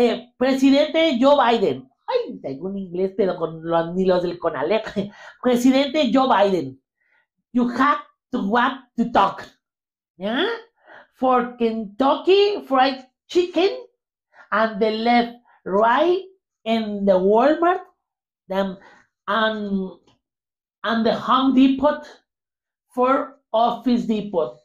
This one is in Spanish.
Eh, presidente Joe Biden. Ay, tengo un inglés, pero con los, ni los del Conalep. Presidente Joe Biden. You have to want to talk. yeah? For Kentucky Fried Chicken and the left, right, in the Walmart, them, and, and the Home Depot for Office Depot.